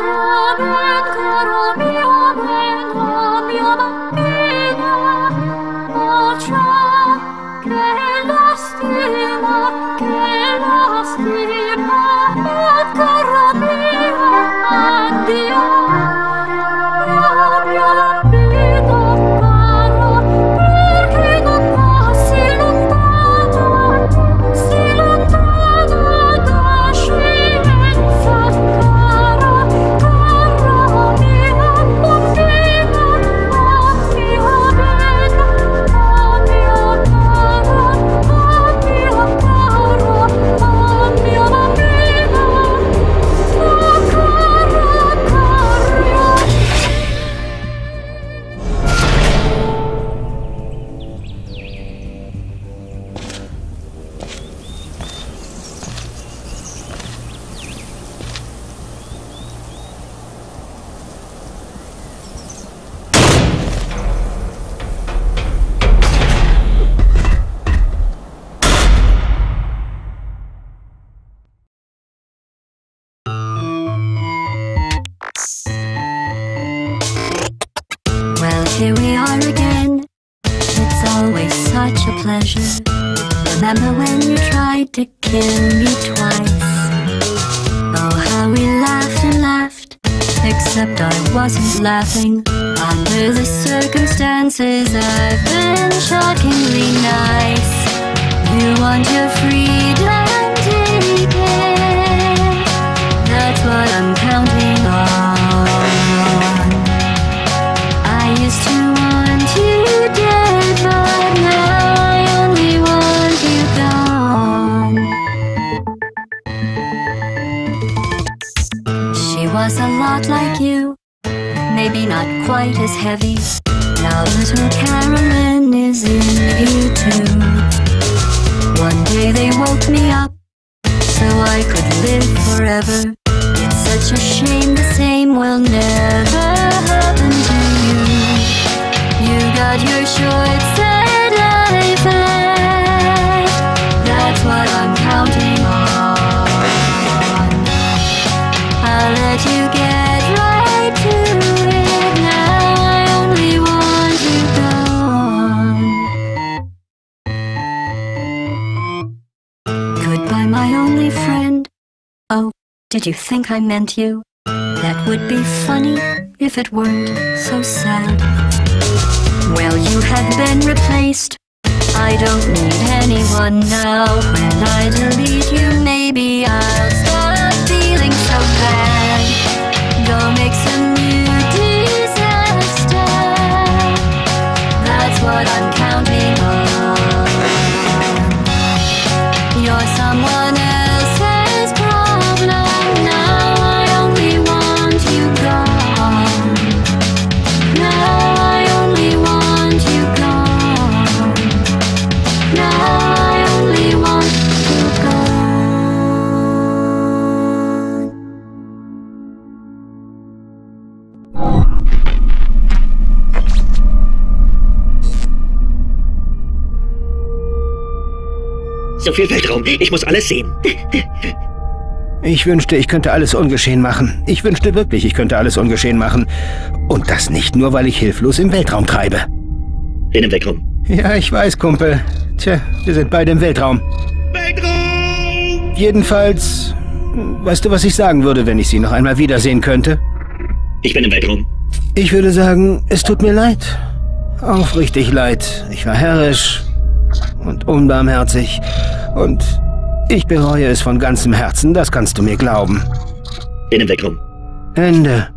Well, such a pleasure. Remember when you tried to kill me twice? Oh, how we laughed and laughed. Except I wasn't laughing. Under the circumstances, I've been shockingly nice. You want your freedom, maybe not quite as heavy. Now little Caroline is in you too. One day they woke me up so I could live forever. It's such a shame the same will never happen to you. You got your short my only friend. Oh, did you think I meant you? That would be funny if it weren't so sad. Well, you have been replaced. I don't need anyone now. When I delete you, maybe I'll So viel Weltraum. Ich muss alles sehen. Ich wünschte, ich könnte alles ungeschehen machen. Ich wünschte wirklich, ich könnte alles ungeschehen machen. Und das nicht nur, weil ich hilflos im Weltraum treibe. Bin im Weltraum. Ja, ich weiß, Kumpel. Tja, wir sind beide im Weltraum. Weltraum! Jedenfalls, weißt du, was ich sagen würde, wenn ich Sie noch einmal wiedersehen könnte? Ich bin im Weltraum. Ich würde sagen, es tut mir leid. aufrichtig leid. Ich war herrisch und unbarmherzig und ich bereue es von ganzem Herzen, das kannst du mir glauben. In den Weckraum. Ende.